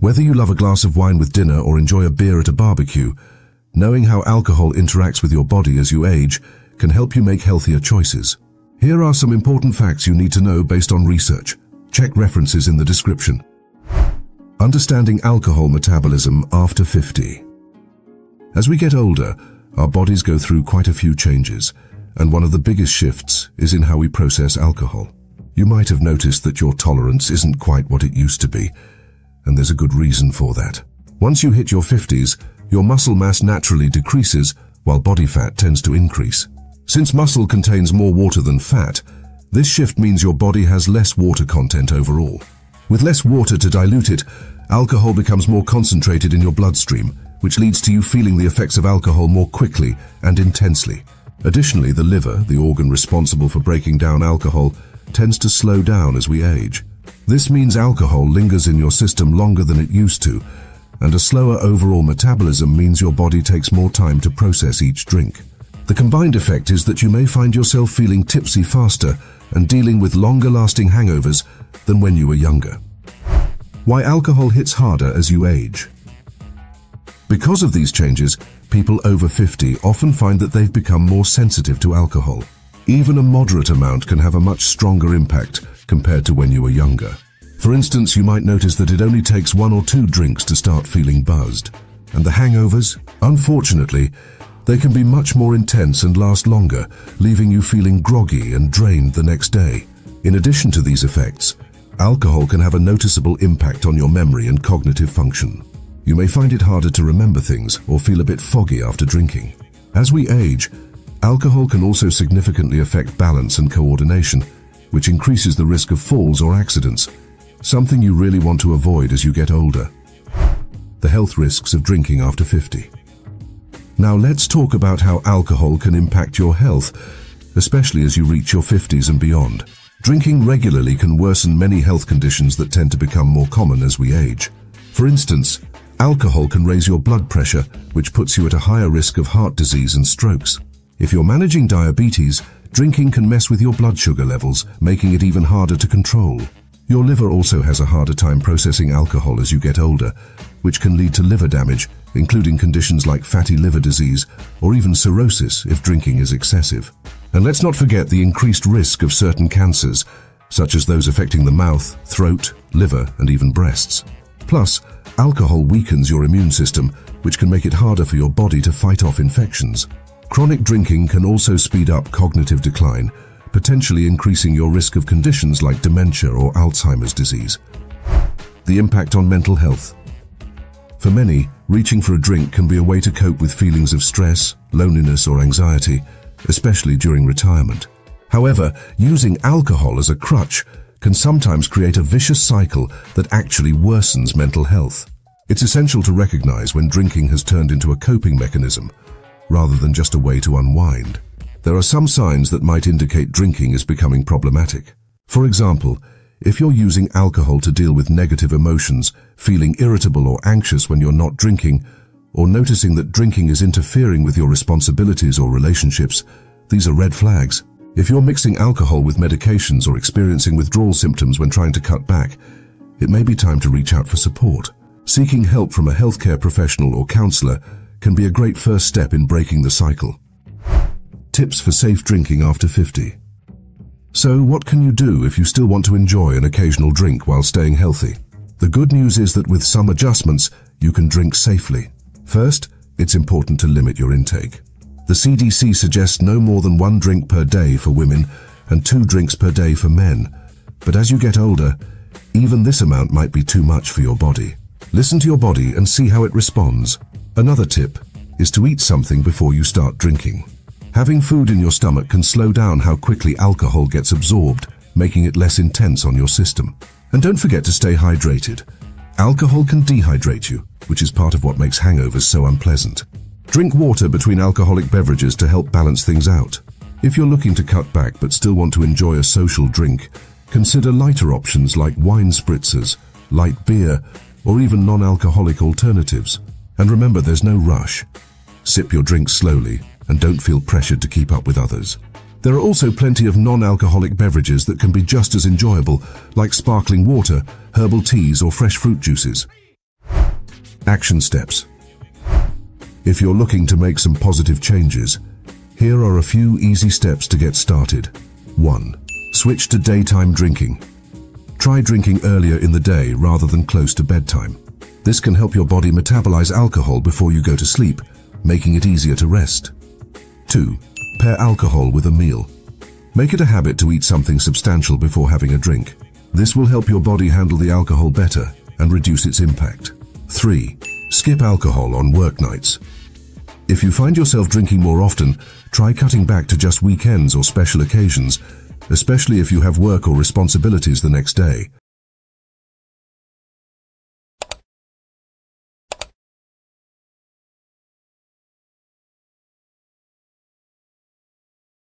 Whether you love a glass of wine with dinner or enjoy a beer at a barbecue, knowing how alcohol interacts with your body as you age can help you make healthier choices. Here are some important facts you need to know based on research. Check references in the description. Understanding alcohol metabolism after 50. As we get older, our bodies go through quite a few changes, and one of the biggest shifts is in how we process alcohol. You might have noticed that your tolerance isn't quite what it used to be, and there's a good reason for that. Once you hit your 50s, your muscle mass naturally decreases while body fat tends to increase. Since muscle contains more water than fat, this shift means your body has less water content overall. With less water to dilute it, alcohol becomes more concentrated in your bloodstream, which leads to you feeling the effects of alcohol more quickly and intensely. Additionally, the liver, the organ responsible for breaking down alcohol, tends to slow down as we age. This means alcohol lingers in your system longer than it used to, and a slower overall metabolism means your body takes more time to process each drink. The combined effect is that you may find yourself feeling tipsy faster and dealing with longer-lasting hangovers than when you were younger. Why alcohol hits harder as you age. Because of these changes, people over 50 often find that they've become more sensitive to alcohol. Even a moderate amount can have a much stronger impact compared to when you were younger. For instance, you might notice that it only takes one or two drinks to start feeling buzzed. And the hangovers? Unfortunately, they can be much more intense and last longer, leaving you feeling groggy and drained the next day. In addition to these effects, alcohol can have a noticeable impact on your memory and cognitive function. You may find it harder to remember things or feel a bit foggy after drinking. As we age, alcohol can also significantly affect balance and coordination, which increases the risk of falls or accidents, something you really want to avoid as you get older. The health risks of drinking after 50. Now let's talk about how alcohol can impact your health, especially as you reach your 50s and beyond. Drinking regularly can worsen many health conditions that tend to become more common as we age. For instance, alcohol can raise your blood pressure, which puts you at a higher risk of heart disease and strokes. If you're managing diabetes, drinking can mess with your blood sugar levels, making it even harder to control. Your liver also has a harder time processing alcohol as you get older, which can lead to liver damage, including conditions like fatty liver disease or even cirrhosis if drinking is excessive. And let's not forget the increased risk of certain cancers, such as those affecting the mouth, throat, liver, and even breasts. Plus, alcohol weakens your immune system, which can make it harder for your body to fight off infections. Chronic drinking can also speed up cognitive decline, potentially increasing your risk of conditions like dementia or Alzheimer's disease. The impact on mental health. For many, reaching for a drink can be a way to cope with feelings of stress, loneliness or anxiety, especially during retirement. However, using alcohol as a crutch can sometimes create a vicious cycle that actually worsens mental health. It's essential to recognize when drinking has turned into a coping mechanism, rather than just a way to unwind. There are some signs that might indicate drinking is becoming problematic. For example, if you're using alcohol to deal with negative emotions, feeling irritable or anxious when you're not drinking, or noticing that drinking is interfering with your responsibilities or relationships, these are red flags. If you're mixing alcohol with medications or experiencing withdrawal symptoms when trying to cut back, it may be time to reach out for support. Seeking help from a healthcare professional or counselor can be a great first step in breaking the cycle. Tips for safe drinking after 50. So what can you do if you still want to enjoy an occasional drink while staying healthy? The good news is that with some adjustments, you can drink safely. First, it's important to limit your intake. The CDC suggests no more than one drink per day for women and two drinks per day for men. But as you get older, even this amount might be too much for your body. Listen to your body and see how it responds. Another tip is to eat something before you start drinking. Having food in your stomach can slow down how quickly alcohol gets absorbed, making it less intense on your system. And don't forget to stay hydrated. Alcohol can dehydrate you, which is part of what makes hangovers so unpleasant. Drink water between alcoholic beverages to help balance things out. If you're looking to cut back but still want to enjoy a social drink, consider lighter options like wine spritzers, light beer, or even non-alcoholic alternatives. And remember, there's no rush. Sip your drink slowly and don't feel pressured to keep up with others. There are also plenty of non-alcoholic beverages that can be just as enjoyable, like sparkling water, herbal teas or fresh fruit juices. Action steps. If you're looking to make some positive changes, here are a few easy steps to get started. 1. Switch to daytime drinking. Try drinking earlier in the day rather than close to bedtime. This can help your body metabolize alcohol before you go to sleep, making it easier to rest. 2. Pair alcohol with a meal. Make it a habit to eat something substantial before having a drink. This will help your body handle the alcohol better and reduce its impact. 3. Skip alcohol on work nights. If you find yourself drinking more often, try cutting back to just weekends or special occasions, especially if you have work or responsibilities the next day.